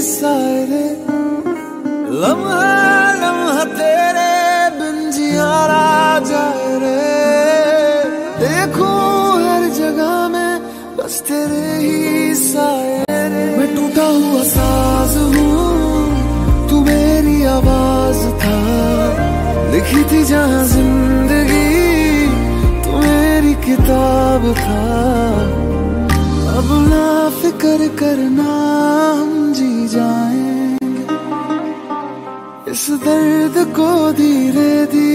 ही साए रे लम्हा लम्हा तेरे बिन जियारा जाए रे। देखूँ हर जगह में, बस तेरे ही साए रे। मैं टूटा हुआ साज हूँ, तू मेरी आवाज़ था। लिखी थी जहाँ ज़िंदगी, तू मेरी किताब था। अब ना फ़िक्र करना। दर्द को धीरे धीरे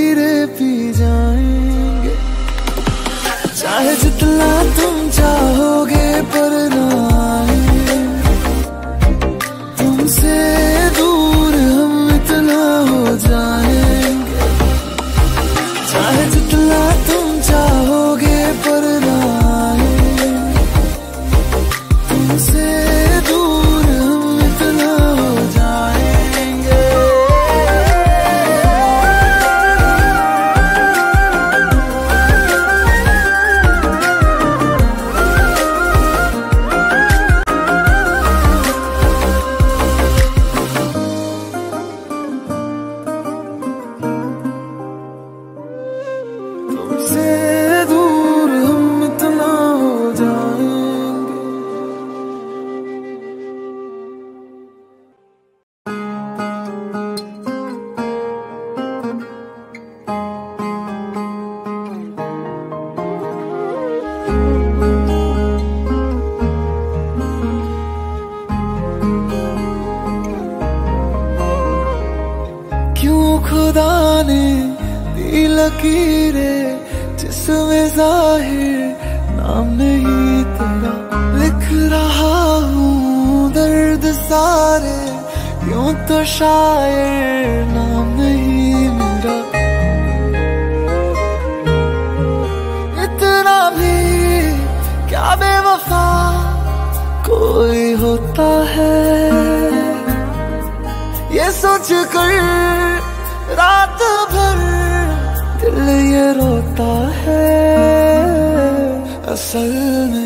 खुदा ने दी लकीरें जिसमें ज़ाहिर नाम नहीं तेरा। लिख रहा हूँ दर्द सारे यूँ तो शायर नाम नहीं मेरा। इतना भी क्या बेवफा कोई होता है। ये सोच कर रात भर दिल ये रोता है असल में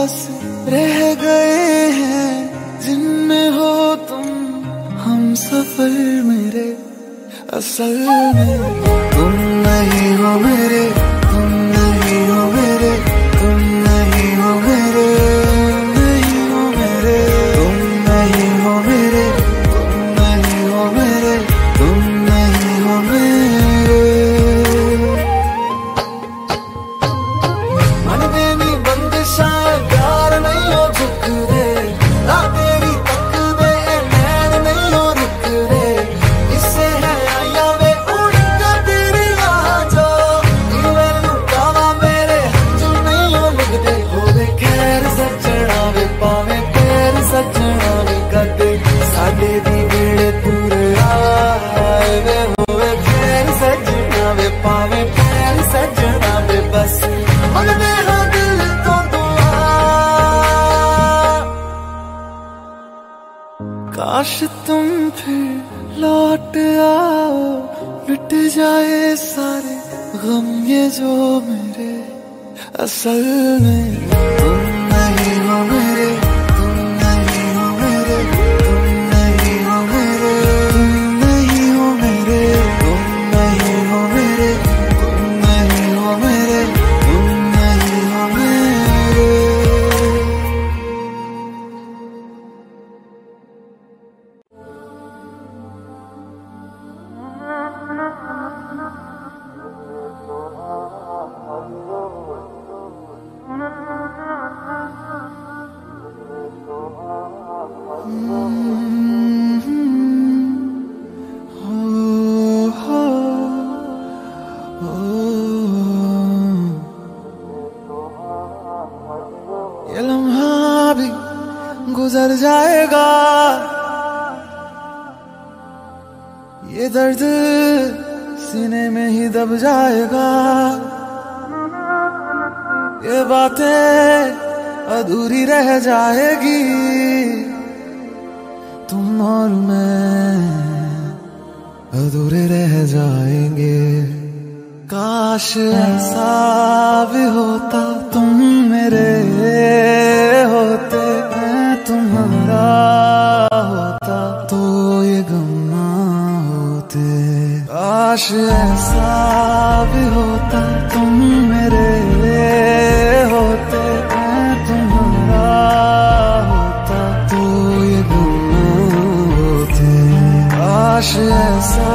बस रह गए हैं। जिनमें हो तुम, हम सफ़र मेरे, असल में तुम नहीं हो मेरे। दर्द सीने में ही दब जाएगा। ये बातें अधूरी रह जाएगी। तुम और मैं अधूरे रह जाएँगे। काश ऐसा भी होता। काश ऐसा भी होता तुम मेरे होते, मैं तुम्हारा होता तो ये गम ना होते। काश ऐसा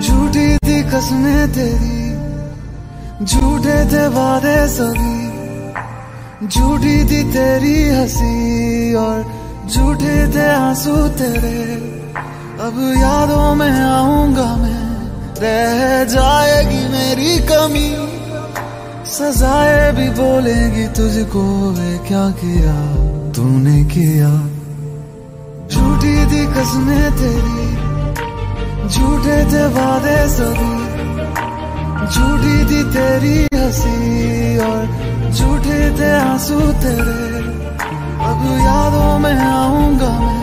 झूठी थी कसमें तेरी, झूठे थे वादे सभी। झूठी थी तेरी हँसी और झूठे थे आँसू तेरे। अब यादों में आऊँगा मैं, रह जाएगी मेरी कमी। सजाए भी बोलेगी तुझको वे क्या किया, तूने किया। झूठी थी कसमें तेरी, झूठे थे वादे सभी। झूठी थी तेरी हँसी और झूठे थे आँसू तेरे। अब यादों में आऊँगा मैं,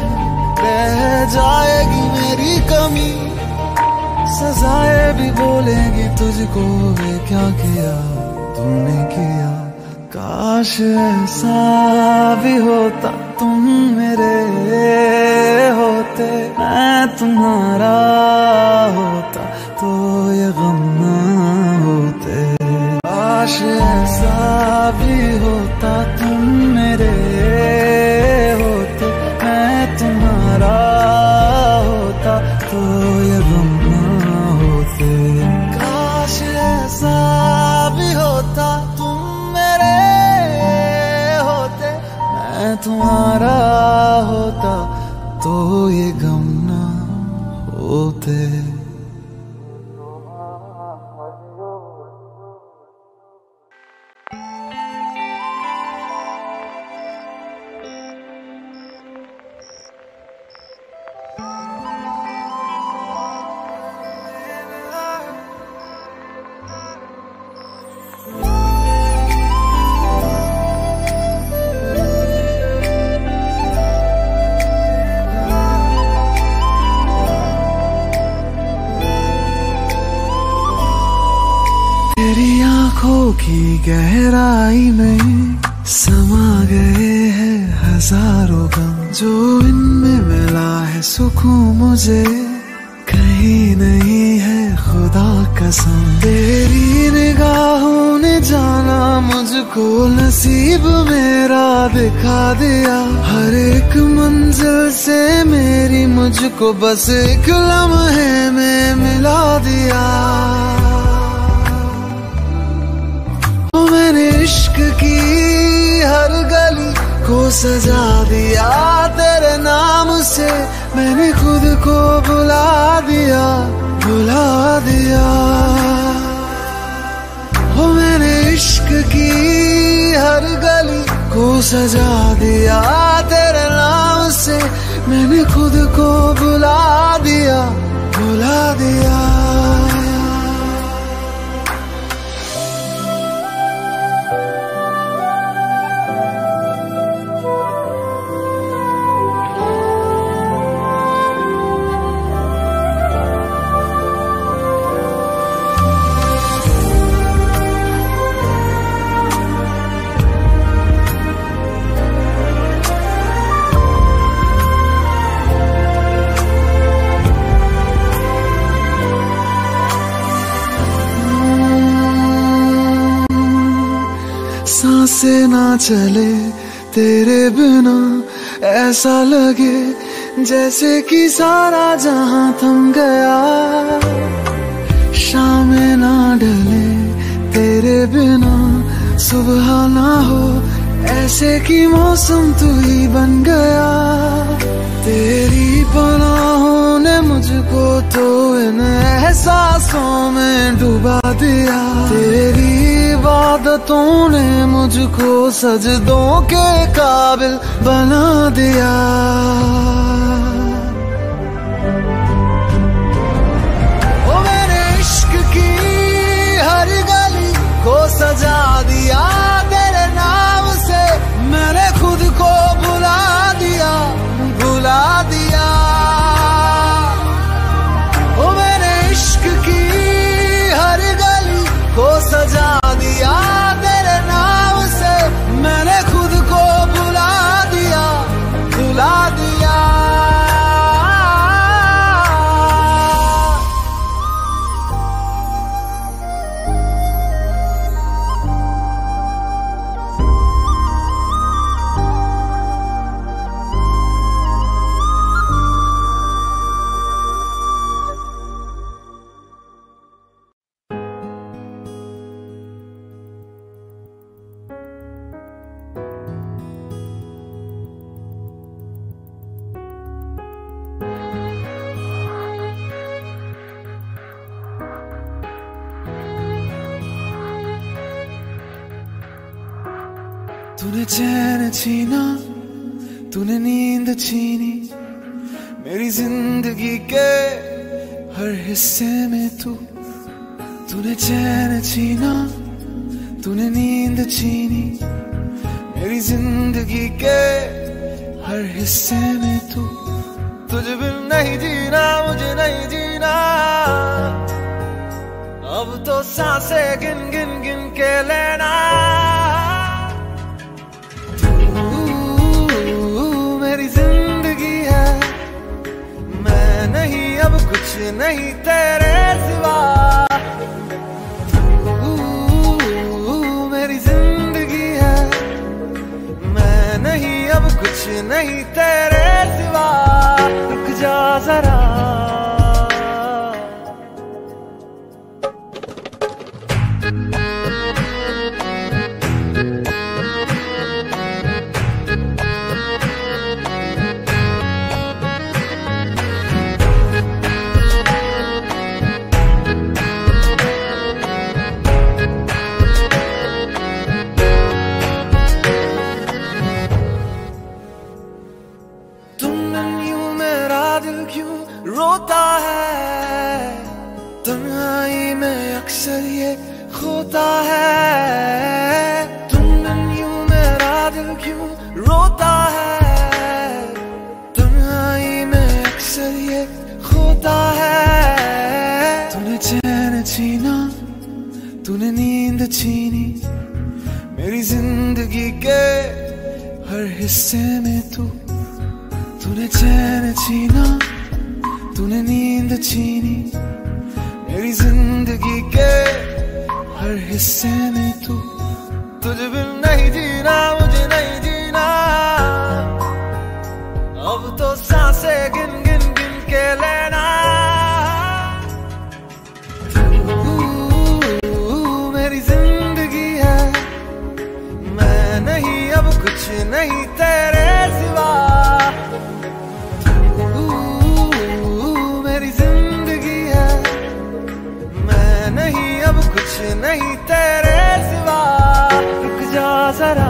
रह जाएगी मेरी कमी। सजाए भी बोलेगी तुझको वे क्या किया, तूने किया। काश ऐसा भी होता। तुम मेरे होते, मैं तुम्हारा होता तो ये गम ना होते। आश ऐसा भी होता तुम्हारा होता तो ये गम ना होते। सुकून मुझे कहीं नहीं है खुदा कसम। तेरी निगाहों ने जाना मुझको नसीब मेरा दिखा दिया। हर एक मंजिल से मेरी मुझको बस एक लम्हे में मिला दिया। ओ मैंने इश्क की हर गली को सजा दिया तेरे नाम से। मैंने खुद को बुला दिया बुला दिया। वो मैंने इश्क की हर गली को सजा दिया, तेरे नाम से मैंने खुद को बुला दिया बुला दिया। साँसें ना चले, तेरे बिना ऐसा लगे जैसे कि सारा जहाँ थम गया। शाम ना डले, तेरे बिना सुबह ना हो, ऐसे कि मौसम तू ही बन गया। तेरी पनाहों ने मुझको तो इन एहसासों में डुबा दिया। तेरी इबादतों ने मुझको सजदों के काबिल बना दिया। मेरे इश्क की हर गली को सजा दिया। सजा तूने चैन छीना, तूने नींद छीनी। मेरी ज़िंदगी के हर हिस्से में तू। तूने चैन छीना, तूने नींद छीनी। मेरी ज़िंदगी के हर हिस्से में तू। तुझ बिन नहीं जीना, मुझे नहीं जीना। अब तो साँसें गिन गिन गिन के लेना। नहीं तेरे सिवा। मेरी ज़िंदगी है। मैं नहीं, अब कुछ नहीं तेरे सिवा। रुक जा जरा। चैन छीना, तूने नींद छीनी। मेरी ज़िंदगी के हर हिस्से में तू। तूने चैन छीना, तूने नींद छीनी। मेरी ज़िंदगी के हर हिस्से में तू। तुझ बिन नहीं जीना, मुझे नहीं जीना। अब तो साँसें गिन कुछ नहीं तेरे सिवा। रुक जा जरा।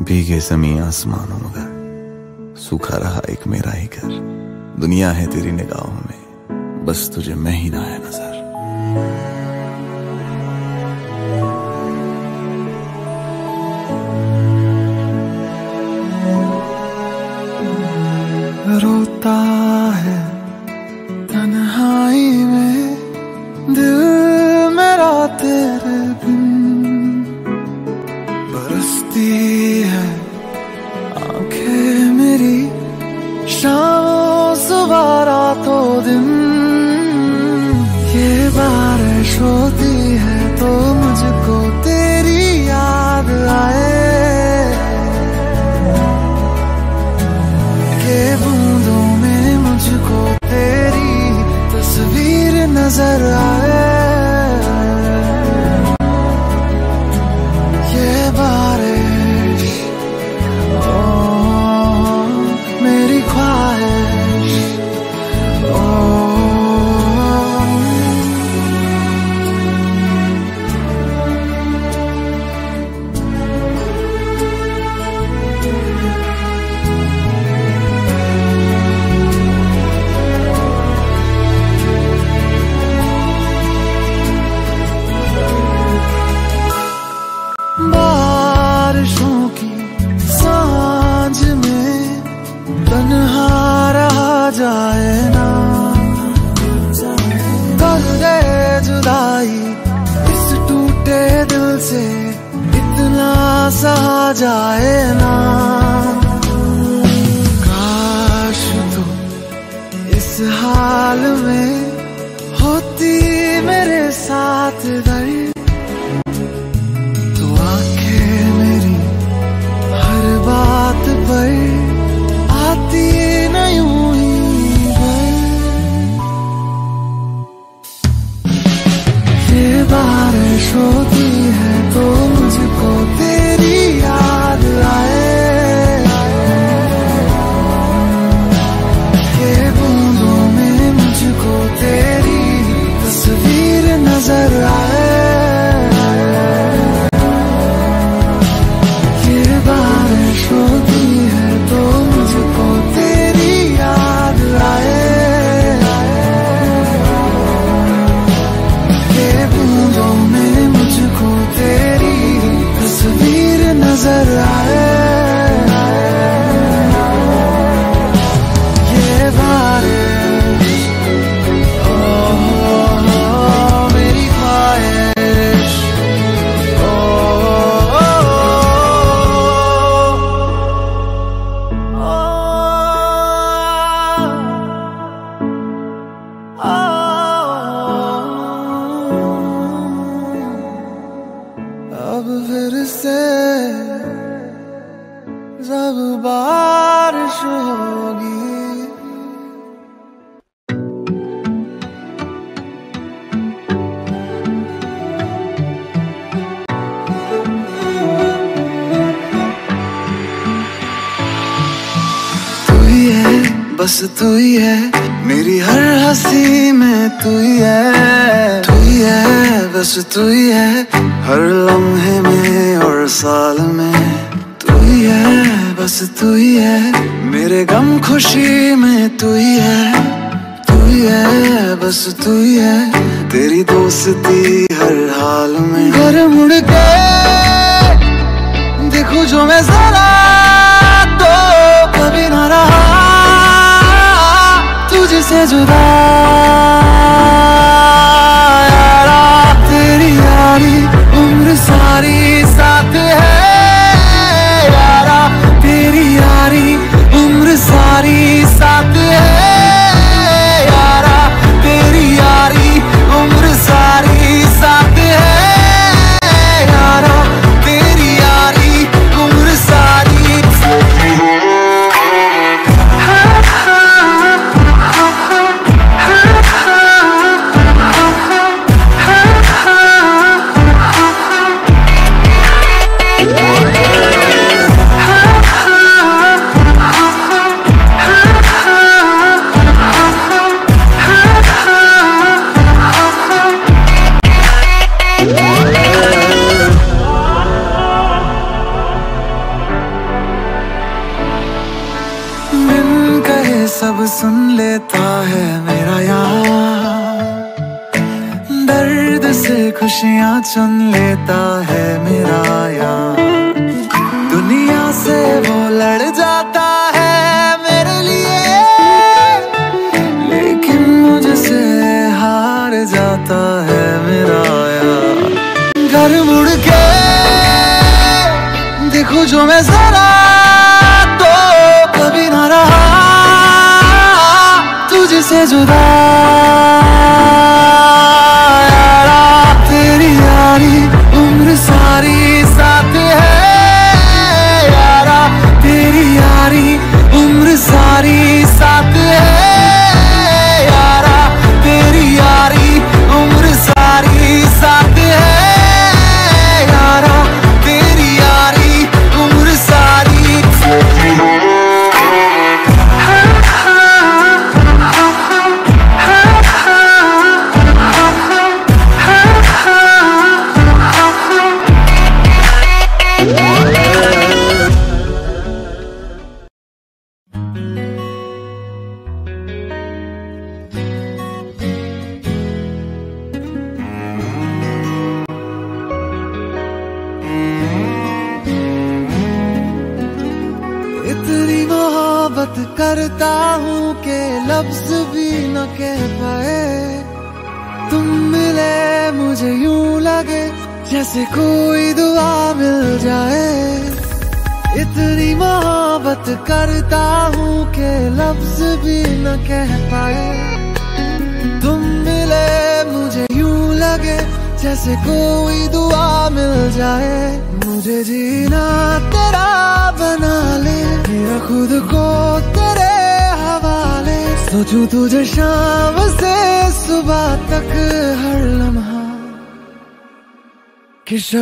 भीगे समी आसमानों मगर, सूखा रहा एक मेरा ही घर। दुनिया है तेरी निगाहों में, बस तुझे मैं ही ना है नज़र। 다.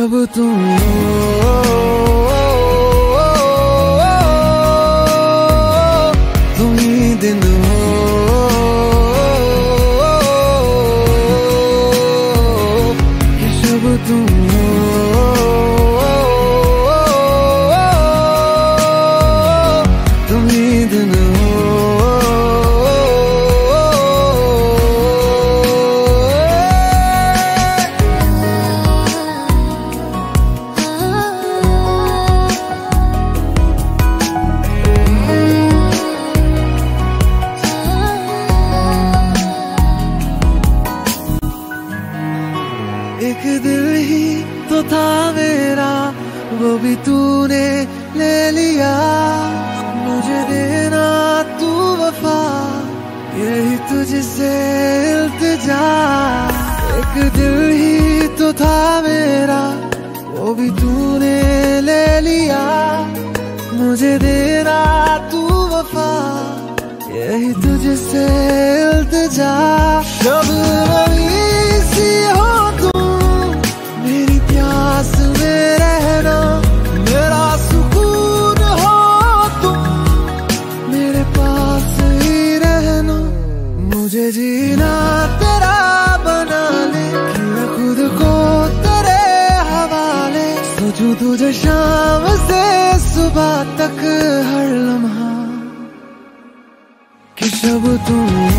जब तुम से इल्तजा। एक दिल ही तो था मेरा, वो भी तूने ले लिया। मुझे देना तू वफा, यही तुझसे इल्तजा। शबनम tudo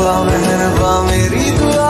मेरा हुआ मेहरबा मेरी दुआएँ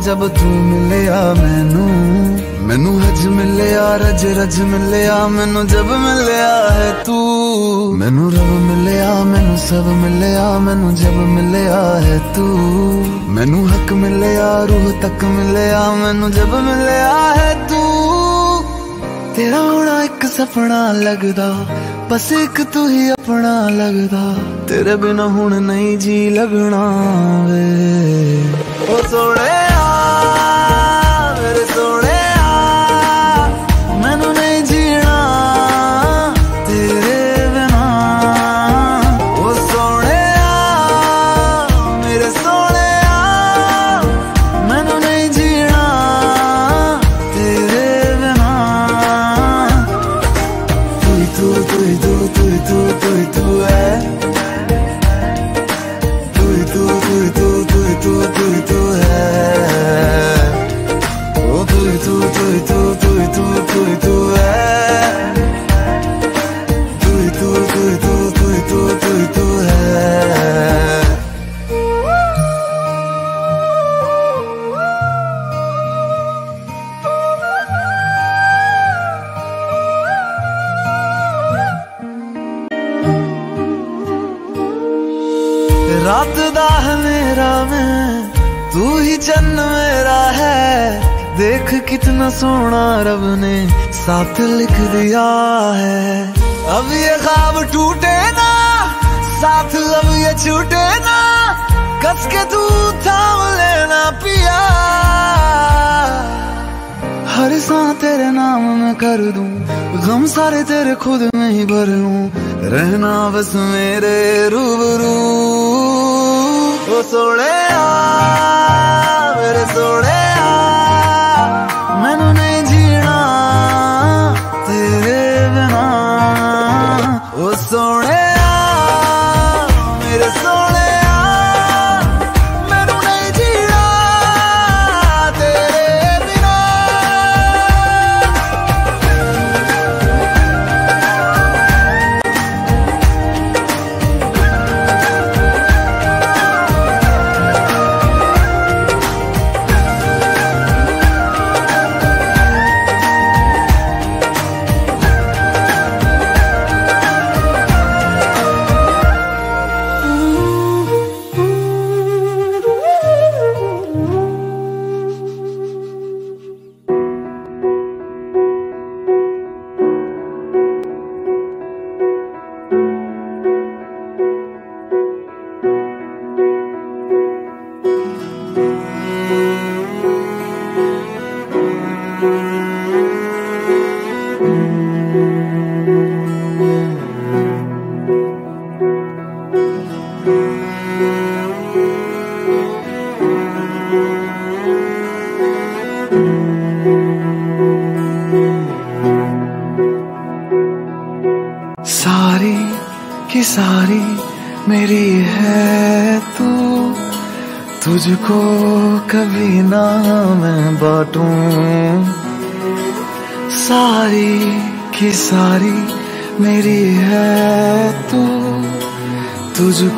ਜਬ ਤੂੰ ਮਿਲਿਆ ਮੈਨੂੰ। ਮੈਨੂੰ ਹਜ ਮਿਲਿਆ ਰਜ ਰਜ ਮਿਲਿਆ ਮੈਨੂੰ ਜਬ ਮਿਲਿਆ ਹੈ ਤੂੰ। ਮੈਨੂੰ ਰਬ ਮਿਲਿਆ ਮੈਨੂੰ ਸਭ ਮਿਲਿਆ ਮੈਨੂੰ ਜਬ ਮਿਲਿਆ ਹੈ ਤੂੰ। ਮੈਨੂੰ ਹੱਕ ਮਿਲਿਆ ਰੂਹ ਤੱਕ ਮਿਲਿਆ ਮੈਨੂੰ ਜਬ ਮਿਲਿਆ ਹੈ ਤੂੰ। ਤੇਰਾ ਹੋਣਾ ਇੱਕ ਸੁਪਨਾ ਲੱਗਦਾ ਬਸ ਇੱਕ ਤੂੰ ਹੀ ਆਪਣਾ ਲੱਗਦਾ। ਤੇਰੇ ਬਿਨਾ ਹੁਣ ਨਹੀਂ ਜੀ ਲੱਗਣਾ ਵੇ। ਉਹ ਸੋਹਣਿਆ बस मेरे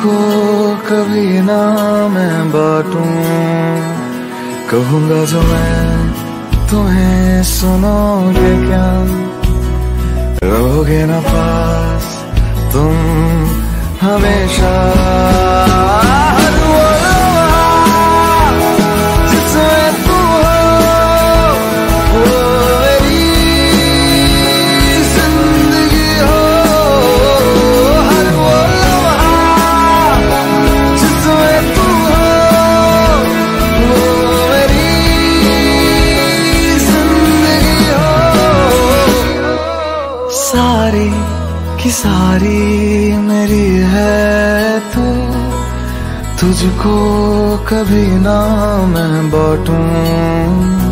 तुझको कभी ना मैं बाटू। कहूँगा जो मैं तुम्हें सुनोगे क्या? रहोगे ना पास तुम हमेशा। की सारी मेरी है तू। तुझको कभी ना मैं बांटूं।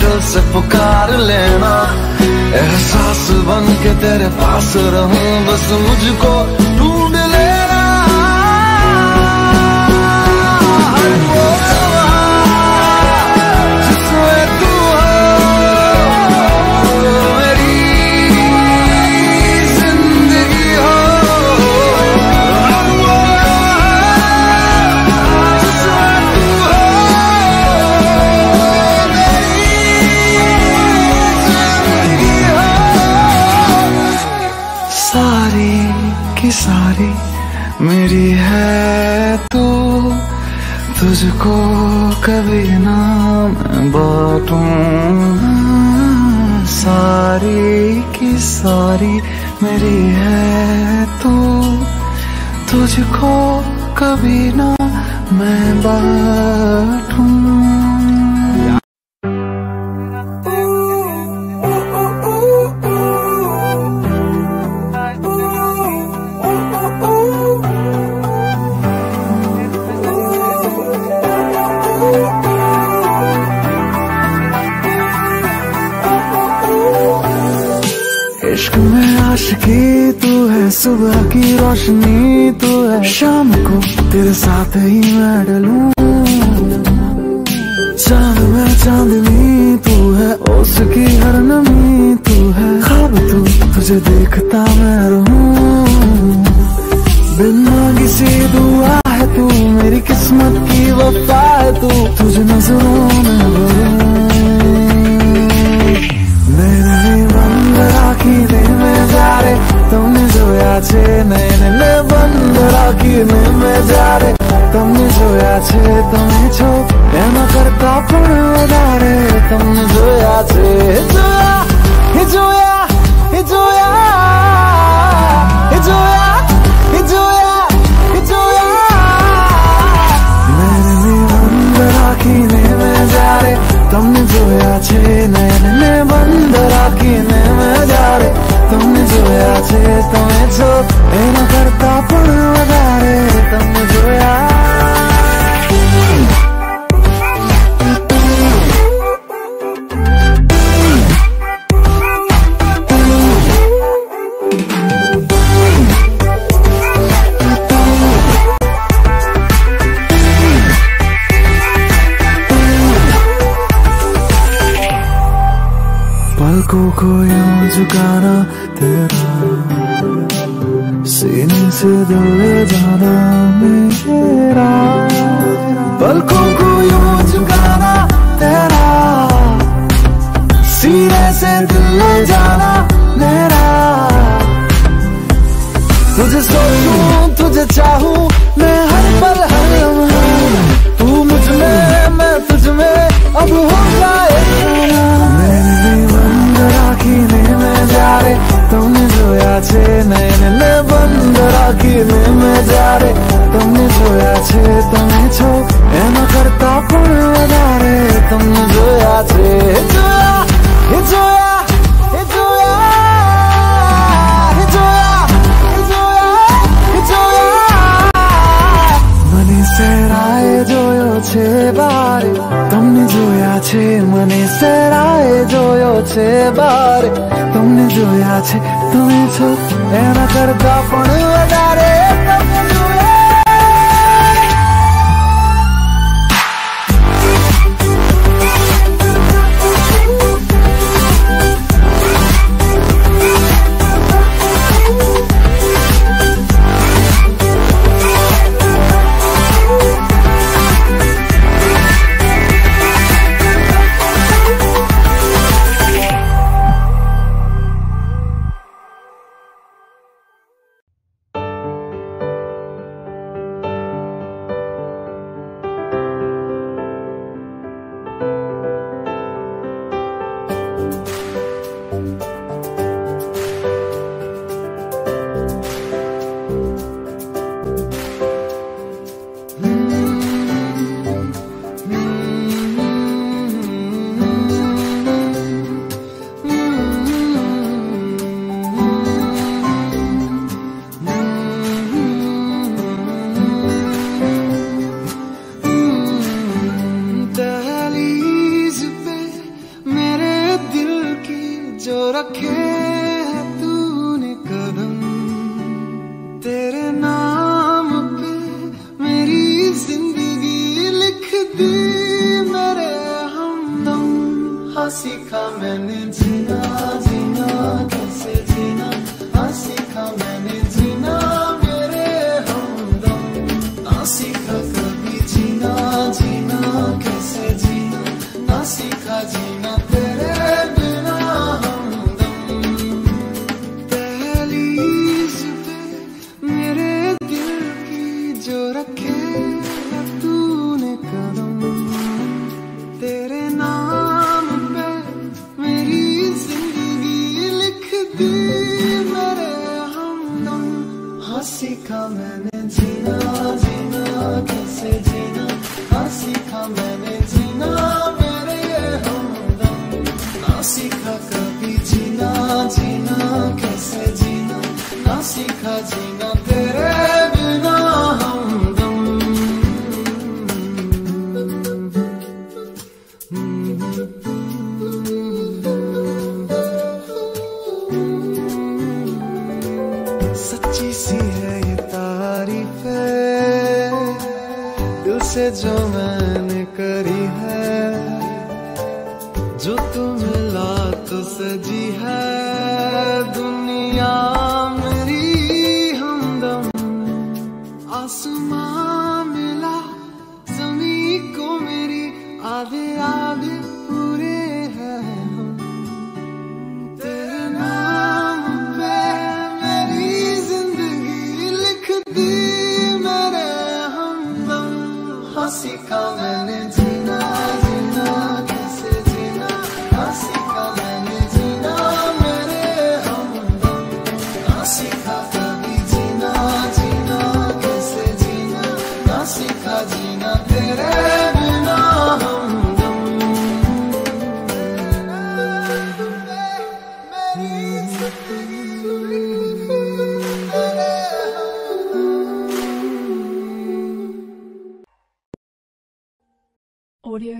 दिल से पुकार लेना। एहसास बन के तेरे पास रहूँ बस मुझको ढूंढ तुझको कभी ना मैं बांटूं જ્યારે તમને જોયા છે તમે છો એના કરતા પણ વધારે તમને જોયા છે જોયા એ જોયા એ જોયા એ જોયા એ જોયા એ જોયા નૈનને બંધ રાખીને મેં જ્યારે તમને જોયા છે નૈનને બંધ રાખીને મેં જ્યારે તમને જોયા છે તમે છો એના કરતા પણ વધારે तुम जोया સેરાય જોયો છે બારે તમને જોયા છે મને સેરાય જોયો છે બારે તમને જોયા છે તમે છો એના કરતા પણ